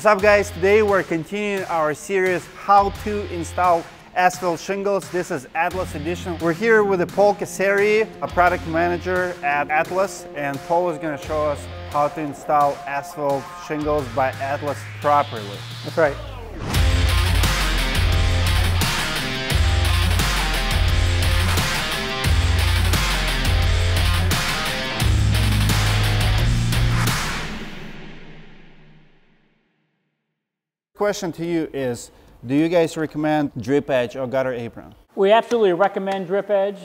What's up guys? Today we're continuing our series how to install asphalt shingles. This is Atlas edition. We're here with Paul Casseri, a product manager at Atlas, and Paul is going to show us how to install asphalt shingles by Atlas properly. That's right. Question to you is, do you guys recommend drip edge or gutter apron? We absolutely recommend drip edge.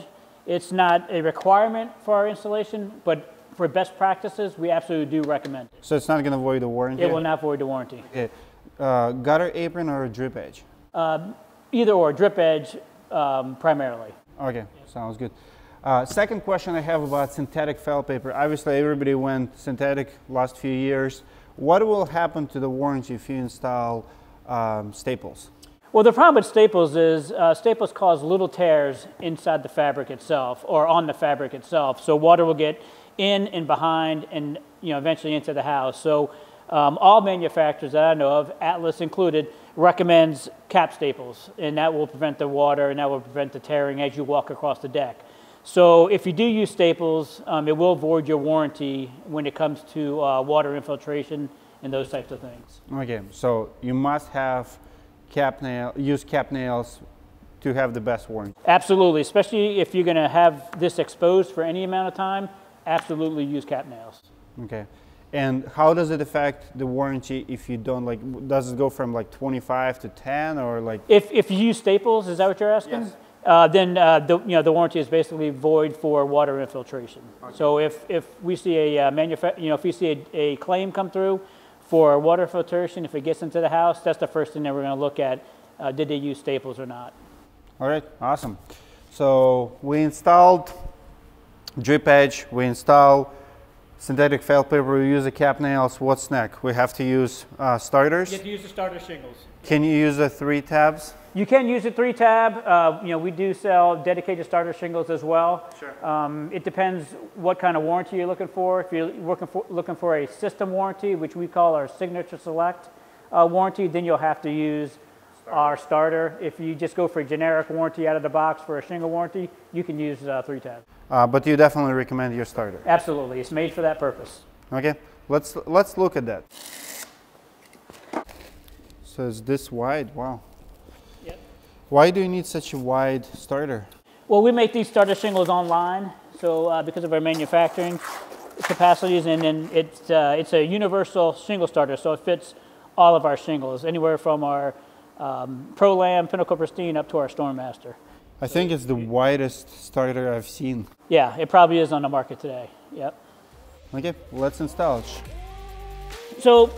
It's not a requirement for our installation, but for best practices, we absolutely do recommend. So it's not going to void the warranty? It will not void the warranty. Okay. Uh, gutter apron or drip edge? Uh, either or, drip edge um, primarily. Okay, sounds good. Uh, second question I have about synthetic felt paper. Obviously, everybody went synthetic last few years. What will happen to the warranty if you install um, staples? Well, the problem with staples is uh, staples cause little tears inside the fabric itself or on the fabric itself. So water will get in and behind and you know eventually into the house. So um, all manufacturers that I know of, Atlas included, recommends cap staples, and that will prevent the water and that will prevent the tearing as you walk across the deck. So if you do use staples, um, it will void your warranty when it comes to uh, water infiltration and those types of things. Okay, so you must have cap nail, use cap nails to have the best warranty. Absolutely, especially if you're going to have this exposed for any amount of time, absolutely use cap nails. Okay. And how does it affect the warranty if you don't like, does it go from like 25 to 10 or like? If, if you use staples, is that what you're asking? Yes. Uh, then uh, the, you know, the warranty is basically void for water infiltration. Okay. So if, if we see a uh, manufa- you know, if we see a, a, claim come through for water filtration, if it gets into the house, that's the first thing that we're going to look at. Uh, did they use staples or not? All right, awesome. So we installed drip edge, we install synthetic felt paper, we use the cap nails. What's next? We have to use uh, starters? You have to use the starter shingles. Can you use the three tabs? You can use a three tab. Uh, you know, we do sell dedicated starter shingles as well. Sure. Um, it depends what kind of warranty you're looking for. If you're looking for, looking for a system warranty, which we call our Signature Select uh, warranty, then you'll have to use starter. our starter. If you just go for a generic warranty out of the box for a shingle warranty, you can use uh, three tab. Uh, but you definitely recommend your starter. Absolutely, it's made for that purpose. Okay, let's let's look at that. So it's this wide. Wow. Yep. Why do you need such a wide starter? Well, we make these starter shingles online, so uh, because of our manufacturing capacities, and then it's, uh, it's a universal shingle starter, so it fits all of our shingles, anywhere from our um, ProLam, Pinnacle Pristine, up to our Stormmaster. I think it's the widest starter I've seen. Yeah, it probably is on the market today. Yep. Okay, let's install it. So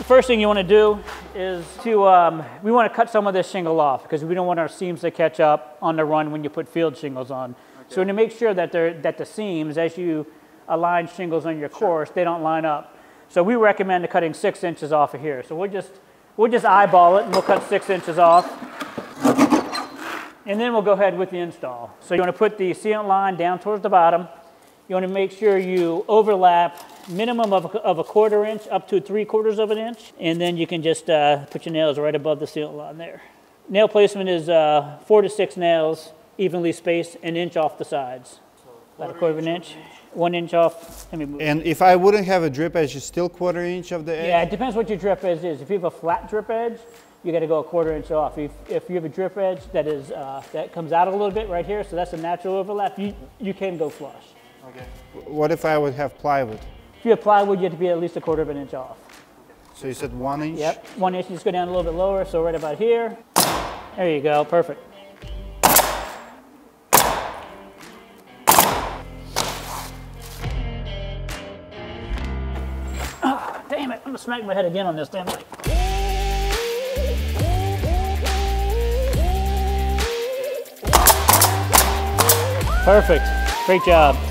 the first thing you want to do is to, um, we want to cut some of this shingle off because we don't want our seams to catch up on the run when you put field shingles on. Okay. So to make sure that, that the seams, as you align shingles on your course, sure. they don't line up. So we recommend cutting six inches off of here. So we'll just, we'll just eyeball it and we'll cut six inches off. And then we'll go ahead with the install. So you want to put the sealant line down towards the bottom. You want to make sure you overlap minimum of a, of a quarter inch up to three quarters of an inch. And then you can just uh, put your nails right above the sealant line there. Nail placement is uh, four to six nails, evenly spaced, an inch off the sides. About a quarter of an inch. One inch off. Let me move. And if I wouldn't have a drip edge, it's still quarter inch of the edge? Yeah, it depends what your drip edge is. If you have a flat drip edge, you got to go a quarter inch off. If, if you have a drip edge that is uh, that comes out a little bit right here, so that's a natural overlap, you, you can go flush. Okay. What if I would have plywood? If you have plywood, you have to be at least a quarter of an inch off. So you said one inch? Yep, one inch. You just go down a little bit lower, so right about here. There you go, perfect. Oh, damn it, I'm gonna smack my head again on this damn thing. Perfect, great job.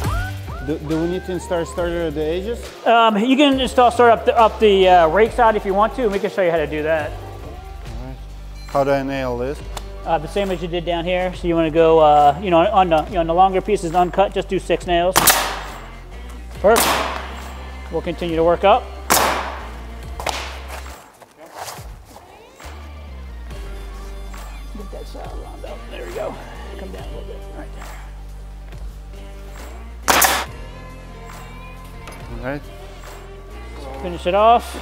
Do, do, we need to install starter at the edges? Um, you can install start up the, up the uh, rake side if you want to, we can show you how to do that. All right. How do I nail this? Uh, the same as you did down here. So you want to go, uh, you know, on the, you know, on the longer pieces uncut, just do six nails. Perfect. We'll continue to work up. Finish it off.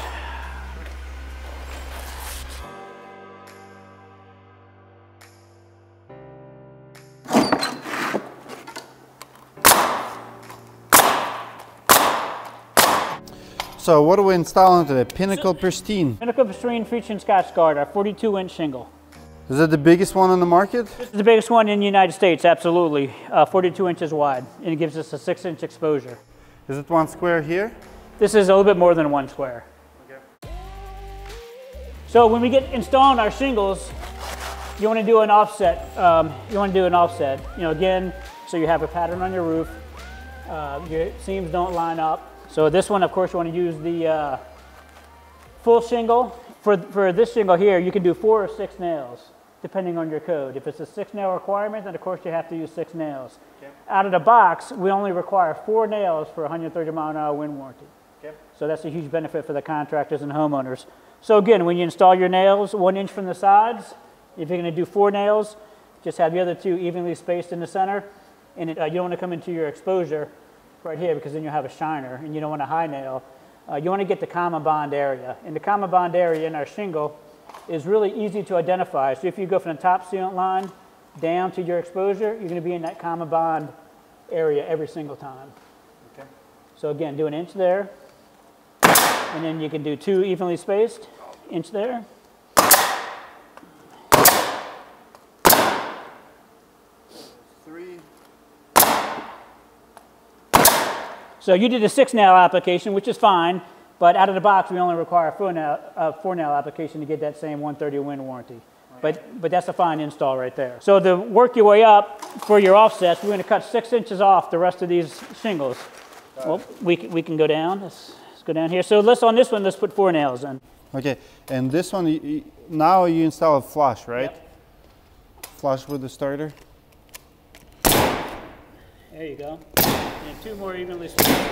So what are we installing today? Pinnacle Pristine. Pinnacle Pristine featuring Scotchgard, our 42 inch shingle. Is that the biggest one on the market? This is the biggest one in the United States, absolutely. Uh, 42 inches wide, and it gives us a six inch exposure. Is it one square here? This is a little bit more than one square. Okay. So when we get installing our shingles, you want to do an offset. Um, you want to do an offset. You know, again, so you have a pattern on your roof. Uh, your seams don't line up. So this one, of course, you want to use the uh, full shingle. For, for this shingle here, you can do four or six nails, depending on your code. If it's a six nail requirement, then of course you have to use six nails. Okay. Out of the box, we only require four nails for a 130 mile an hour wind warranty. Okay. So that's a huge benefit for the contractors and homeowners. So again, when you install your nails, one inch from the sides, if you're gonna do four nails, just have the other two evenly spaced in the center. And it, uh, you don't wanna come into your exposure right here because then you'll have a shiner and you don't want a high nail. Uh, you wanna get the common bond area. And the common bond area in our shingle is really easy to identify. So if you go from the top sealant line down to your exposure, you're gonna be in that common bond area every single time. Okay. So again, do an inch there, and then you can do two evenly spaced, inch there. Three. So you did a six nail application, which is fine, but out of the box, we only require a four nail, uh, four nail application to get that same 130 wind warranty. But, but that's a fine install right there. So to work your way up for your offsets, we're going to cut six inches off the rest of these shingles. Well, we, can- we can go down. Let's go down here. So let's on this one, let's put four nails in. Okay, and this one, now you install a flush, right? Yep. Flush with the starter. There you go. And two more evenly spaced.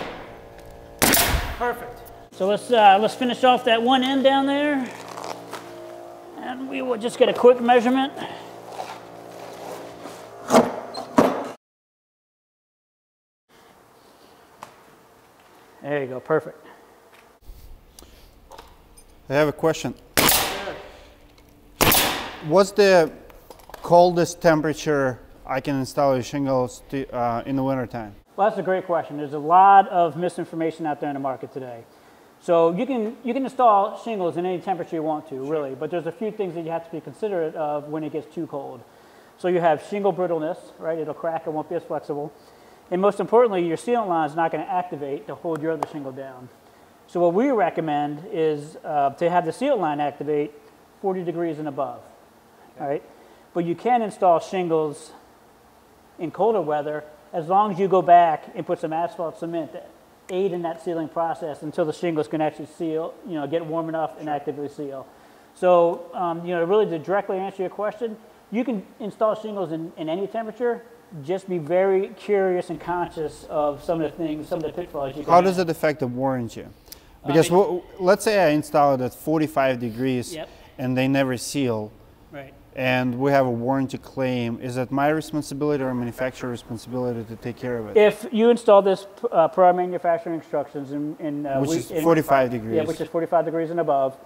Perfect. So let's uh, let's finish off that one end down there, and we will just get a quick measurement. There you go. Perfect. I have a question. What's the coldest temperature I can install your shingles to, uh, in the wintertime? Well, that's a great question. There's a lot of misinformation out there in the market today. So you can, you can install shingles in any temperature you want to, really, but there's a few things that you have to be considerate of when it gets too cold. So you have shingle brittleness, right? It'll crack, it won't be as flexible. And most importantly, your sealant line is not going to activate to hold your other shingle down. So what we recommend is uh, to have the sealant line activate 40 degrees and above, all right? But you can install shingles in colder weather as long as you go back and put some asphalt cement to aid in that sealing process until the shingles can actually seal, you know, get warm enough and actively seal. So, um, you know, really to directly answer your question, you can install shingles in, in any temperature. Just be very curious and conscious of some of the things, some of the pitfalls you can How does it affect the warranty? Because mean- w- let's say I install it at 45 degrees Yep. and they never seal, Right. and we have a warranty claim. Is that my responsibility or manufacturer responsibility to take care of it? If you install this uh, per our manufacturing instructions in, in uh, Which we- is in- 45 degrees. Yeah, which is 45 degrees and above.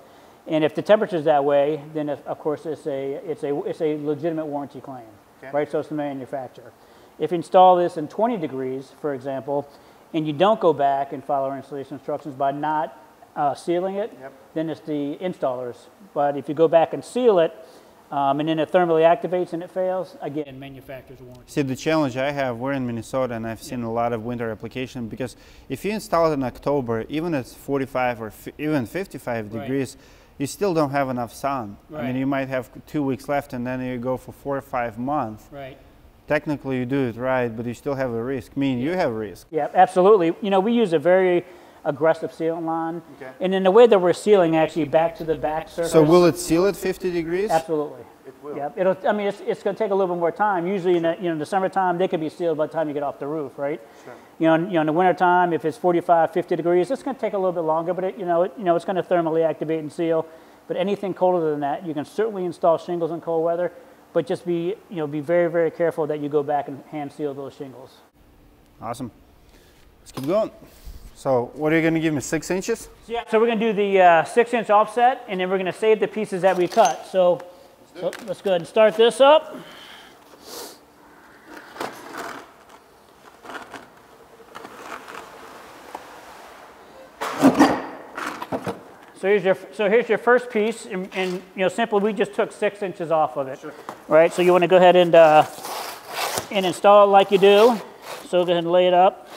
And if the temperature is that way, then of of course it's a, it's a, it's a legitimate warranty claim, Okay. right? So it's the manufacturer. If you install this in 20 degrees, for example, and you don't go back and follow our installation instructions by not uh, sealing it, Yep. then it's the installers. But if you go back and seal it, um, and then it thermally activates and it fails, again, manufacturer's warranty. See, the challenge I have, we're in Minnesota and I've seen a lot of winter application because if you install it in October, even at 45 or fi- even 55 Right. degrees, you still don't have enough sun. I mean, you might have two weeks left and then you go for four or five months. Right. Technically, you do it right, but you still have a risk. I mean, you have a risk. Yeah, absolutely. You know, we use a very aggressive sealant line. Okay. And in the way that we're sealing actually back to the back surface. So will it seal at 50 degrees? Absolutely. It will. Yeah, It'll, I mean, it's, it's going to take a little bit more time. Usually in the, you know, the summertime, they could be sealed by the time you get off the roof, right? Sure. You know, in, you know, in the wintertime, if it's 45, 50 degrees, it's going to take a little bit longer, but it, you know, it, you know, it's going to thermally activate and seal. But anything colder than that, you can certainly install shingles in cold weather, but just be, you know, be very, very careful that you go back and hand seal those shingles. Awesome. Let's keep going. So what are you gonna give me, six inches? Yeah. So we're gonna do the uh, six inch offset and then we're gonna save the pieces that we cut. So, so let's go ahead and start this up. So here's your so here's your first piece, and, and you know, simply we just took six inches off of it, Sure. right? So you want to go ahead and uh, and install it like you do. So go ahead and lay it up.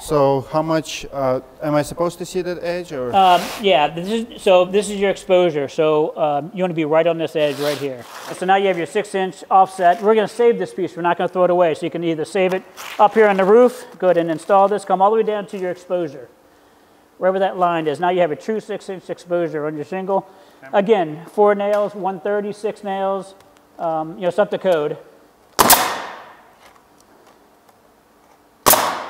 So how much, uh, am I supposed to see that edge or? Um, yeah, this is, so this is your exposure. So um, you want to be right on this edge right here. So now you have your six inch offset. We're going to save this piece. We're not going to throw it away. So you can either save it up here on the roof, go ahead and install this, come all the way down to your exposure. Wherever that line is. Now you have a true six inch exposure on your shingle. Again, four nails, 130, six nails, um, you know, it's up to code.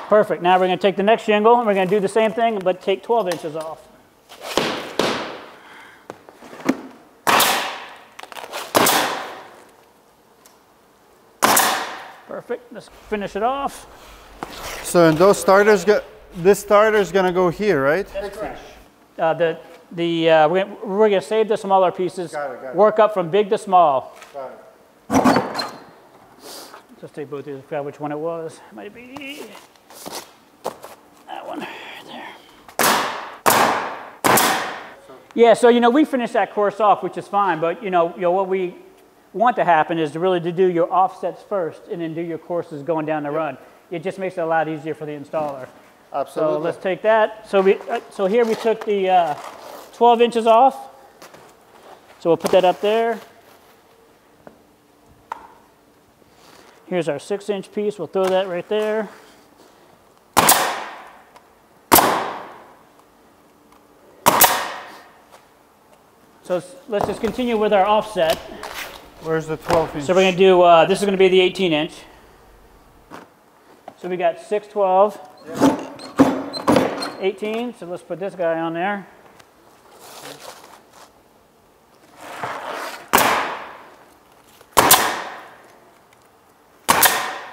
Perfect. Now we're going to take the next shingle and we're going to do the same thing, but take 12 inches off. Perfect. Let's finish it off. So and those starters, go, this starter is gonna go here, right? Uh, the the uh, we're gonna, we're going to save the smaller pieces. Got it, got it. Work up from big to small. Got it. Just take both of these. I forgot which one it was. Might be that one right there. Yeah, so you know we finished that course off, which is fine. But you know, you know what we want to happen is to really to do your offsets first, and then do your courses going down the run. It just makes it a lot easier for the installer. So let's take that. So we uh, so here we took the uh, 12 inches off. So we'll put that up there. Here's our six inch piece. We'll throw that right there. So let's just continue with our offset. Where's the 12 inch? So we're gonna do, uh, this is gonna be the 18 inch. So we got 6, 12, 18, so let's put this guy on there.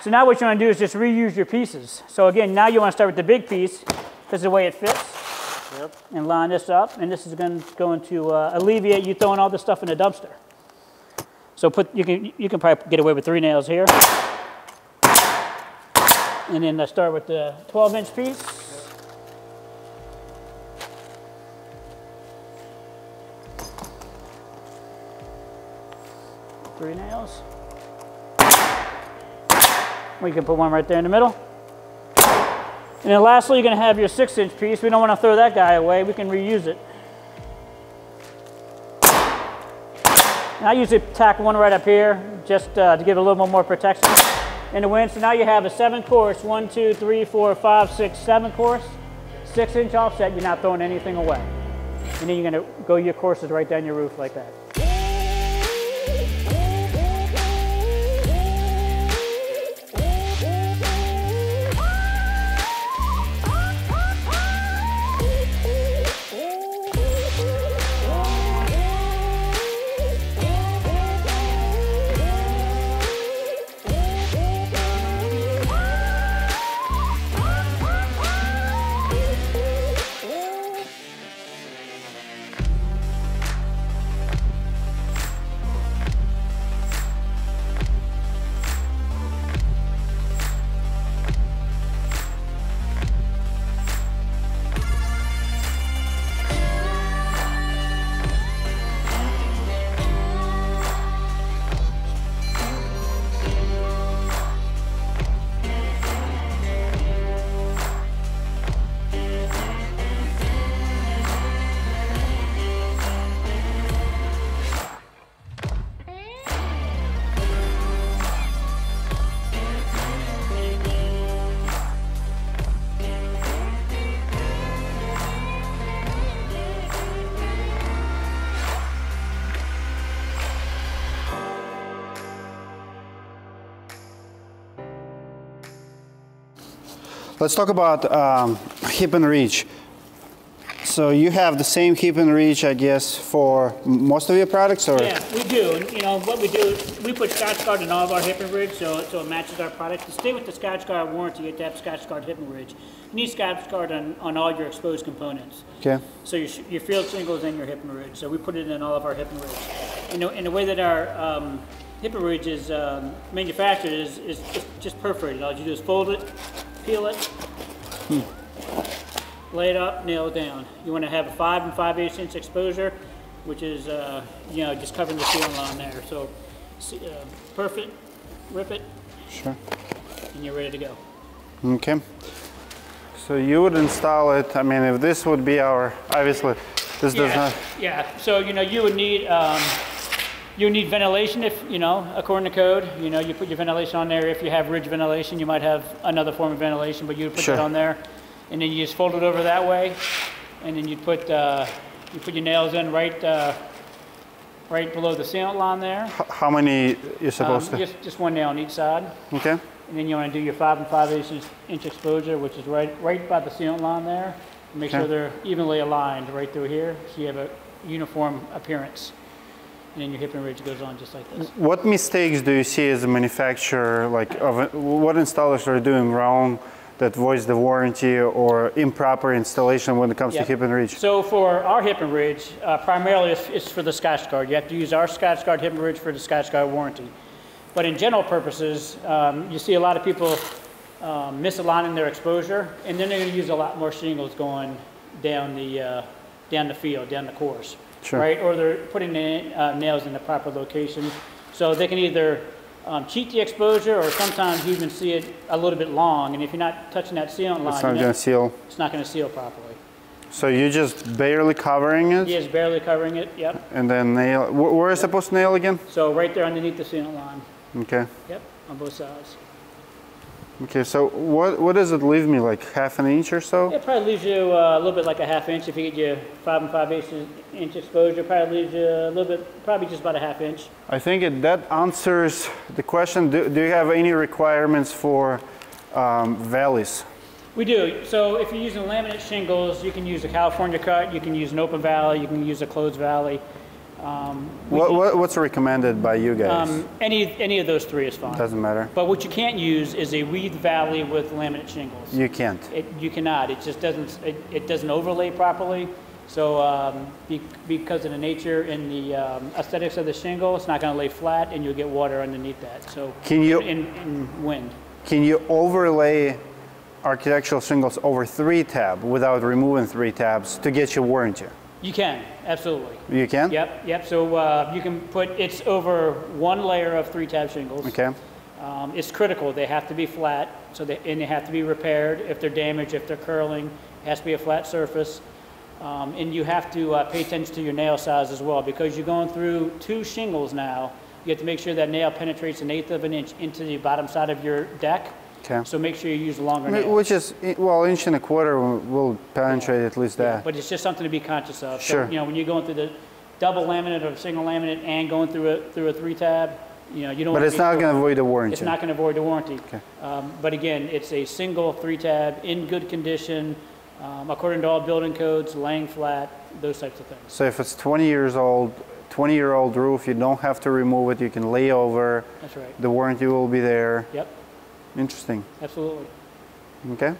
So now what you wanna do is just reuse your pieces. So again, now you wanna start with the big piece, because the way it fits Yep. and line this up, and this is going, going to uh, alleviate you throwing all this stuff in the dumpster. So put you can you can probably get away with three nails here, and then I start with the 12 inch piece. We can put one right there in the middle. And then lastly, you're going to have your six inch piece. We don't want to throw that guy away. We can reuse it. And I usually tack one right up here just uh, to give it a little bit more protection in the wind. So now you have a seven course, one, two, three, four, five, six, seven course, six inch offset. You're not throwing anything away. And then you're going to go your courses right down your roof like that. Let's talk about um, hip and ridge. So you have the same hip and ridge, I guess, for most of your products, or Yeah, we do. And, you know, what we do, we put Scotchgard in all of our hip and ridge, so, so it matches our product. To stay with the Scotchgard warranty, you have to have Scotchgard hip and ridge. You need Scotchgard on, on all your exposed components. okay? So your, your field shingles and your hip and ridge. So we put it in all of our hip and ridge. And the, and the way that our um, hip and ridge is um, manufactured is, is just, just perforated. All you do is fold it, peel it, lay it up, nail it down. You want to have a five and five eighths inch exposure, which is uh, you know just covering the sealant line there. So uh, perfect, rip it, Sure. and you're ready to go. Okay. So you would install it. I mean, if this would be our obviously, this does Yeah, not. yeah. So you know, you would need um, you need ventilation if you know, according to code. You know, you put your ventilation on there. If you have ridge ventilation, you might have another form of ventilation, but you would put Sure. it on there, and then you just fold it over that way, and then you put uh, you put your nails in right uh, right below the sealant line there. How many you're Um, supposed to? just just one nail on each side, Okay. and then you want to do your five and five eighths inch exposure, which is right right by the sealant line there. Make Okay. sure they're evenly aligned right through here, so you have a uniform appearance. And then your hip and ridge goes on just like this. What mistakes do you see as a manufacturer, like of what installers are doing wrong that voids the warranty or improper installation when it comes Yep. to hip and ridge? So for our hip and ridge, uh, primarily it's, it's for the Scotchgard. You have to use our Scotchgard hip and ridge for the Scotchgard warranty. But in general purposes, um, you see a lot of people um, misaligning their exposure, and then they're going to use a lot more shingles going down the uh, down the field, down the course, Sure. right? Or they're putting the uh, nails in the proper location, so they can either um, cheat the exposure, or sometimes you even see it a little bit long. And if you're not touching that sealant line, It's not going to seal. it's not going to seal properly. So you're just barely covering it, Yes, barely covering it, yep. and then nail. wh- Where is supposed to nail again? So right there underneath the sealant line, Okay. yep, on both sides. Okay. So what what does it leave me like half an inch or so? It probably leaves you uh, a little bit like a half inch if you get your five and five eighths inch exposure. Probably leaves you a little bit, probably just about a half inch. I think it, that answers the question. Do, do you have any requirements for um, valleys? We do. So if you're using laminate shingles, you can use a California cut, you can use an open valley, you can use a closed valley. Um, What, what, what's recommended by you guys? um, any any of those three is fine. Doesn't matter. But what you can't use is a weed valley with laminate shingles. You can't. It, you cannot. It just doesn't. It, it doesn't overlay properly. So um, be, because of the nature and the um, aesthetics of the shingle, it's not going to lay flat, and you'll get water underneath that. So Can you in, in wind. can you overlay architectural shingles over three tab without removing three tabs to get your warranty? You can absolutely. You can. Yep, yep. So uh, you can put it's over one layer of three tab shingles. Okay. Um, it's critical. They have to be flat, so they, and they have to be repaired if they're damaged, if they're curling. It has to be a flat surface. Um, and you have to uh, pay attention to your nail size as well because you're going through two shingles now. You have to make sure that nail penetrates an eighth of an inch into the bottom side of your deck. Okay. So make sure you use a longer nail. Which is well, inch and a quarter will, penetrate at least that. But it's just something to be conscious of. Sure. So, you know, when you're going through the double laminate or single laminate and going through a through a three tab, you know, you don't. But it's not going to avoid the warranty. It's not going to void the warranty. Okay. Um, But again, it's a single three tab, in good condition, um, according to all building codes, laying flat, those types of things. So if it's 20 years old, 20 year old roof, you don't have to remove it. You can lay over. That's right. The warranty will be there. Yep, Interesting. absolutely. Okay.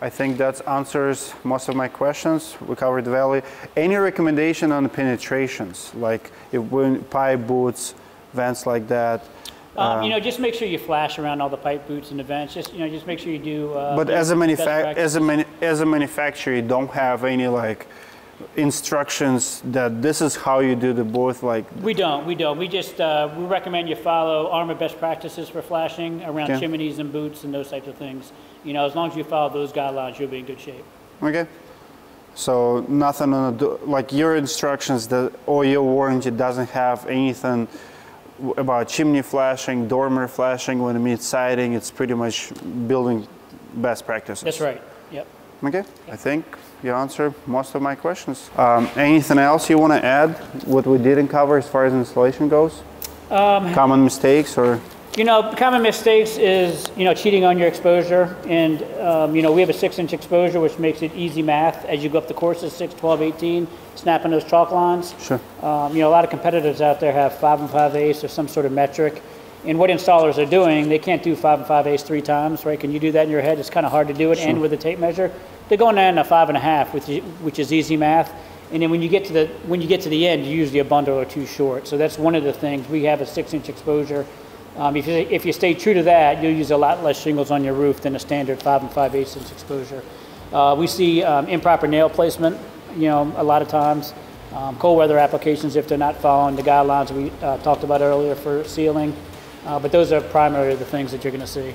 I think that answers most of my questions. We covered the valley. Any recommendation on the penetrations, like if when pipe boots, vents like that? Um, You know, just make sure you flash around all the pipe boots and the vents, just, you know, just make sure you do. uh, But as a, as, a as a manufacturer, you don't have any like instructions that this is how you do the both Like, We don't, we don't. We just, uh, we recommend you follow ARMA best practices for flashing around Okay. chimneys and boots and those types of things. You know, as long as you follow those guidelines, you'll be in good shape. okay. So nothing on the do- like your instructions that or your warranty doesn't have anything about chimney flashing, dormer flashing. When it meets siding, it's pretty much building best practices. That's right. Okay, I think you answered most of my questions. Um, anything else you want to add? What we didn't cover as far as installation goes? Um, Common mistakes or You know, common mistakes is, you know, cheating on your exposure. And, um, you know, we have a six inch exposure, which makes it easy math as you go up the courses, 6, 12, 18, snapping those chalk lines. Sure. Um, you know, a lot of competitors out there have 5 and 5 eighths or some sort of metric. And what installers are doing, they can't do 5 and 5 eighths three times, right? Can you do that in your head? It's kind of hard to do it and with a tape measure. They're going down to 5 and a half, which is, which is easy math. And then when you get to the when you get to the end, you're usually a bundle or two short. So that's one of the things. We have a six inch exposure. Um, if, you, if you stay true to that, you'll use a lot less shingles on your roof than a standard five and five eighths inch exposure. Uh, we see um, improper nail placement, you know, a lot of times. Um, cold weather applications if they're not following the guidelines we uh, talked about earlier for sealing. Uh, but those are primarily the things that you're going to see.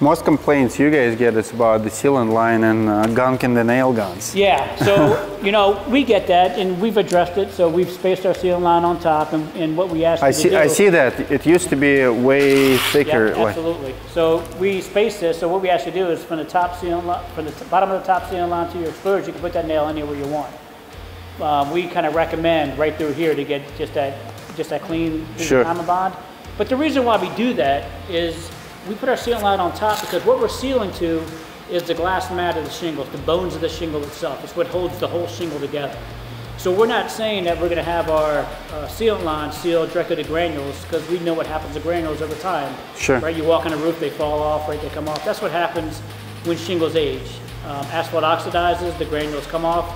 Most complaints you guys get is about the sealant line and uh, gunk in the nail guns. Yeah, so, you know, we get that and we've addressed it. So we've spaced our sealant line on top and, and what we asked I see. to do. I see that. It used to be way thicker. Yeah, like- absolutely. So we spaced this. So what we actually do is from the top sealant, li- from the t- bottom of the top sealant line to your exposure, you can put that nail anywhere you want. Um, we kind of recommend right through here to get just that, just that clean, clean Sure. bond. But the reason why we do that is we put our sealant line on top because what we're sealing to is the glass mat of the shingle, the bones of the shingle itself. It's what holds the whole shingle together. So we're not saying that we're going to have our uh, sealant line sealed directly to granules because we know what happens to granules over time. Sure. Right, you walk on a roof, they fall off, right, they come off. That's what happens when shingles age. Um, asphalt oxidizes, the granules come off,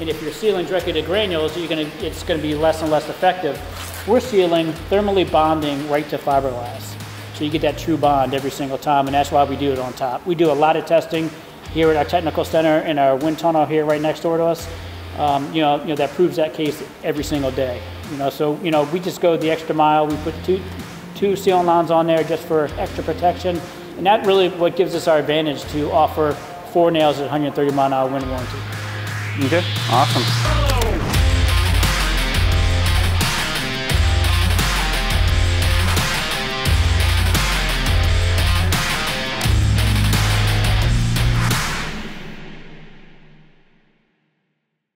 and if you're sealing directly to granules, you're gonna, it's gonna be less and less effective. We're sealing thermally bonding right to fiberglass. So you get that true bond every single time, and that's why we do it on top. We do a lot of testing here at our technical center in our wind tunnel here right next door to us. Um, you know, you know that proves that case every single day. You know, so you know we just go the extra mile. We put two two sealant lines on there just for extra protection, and that really what gives us our advantage to offer four nails at 130 mile an hour wind warranty. Okay. Awesome.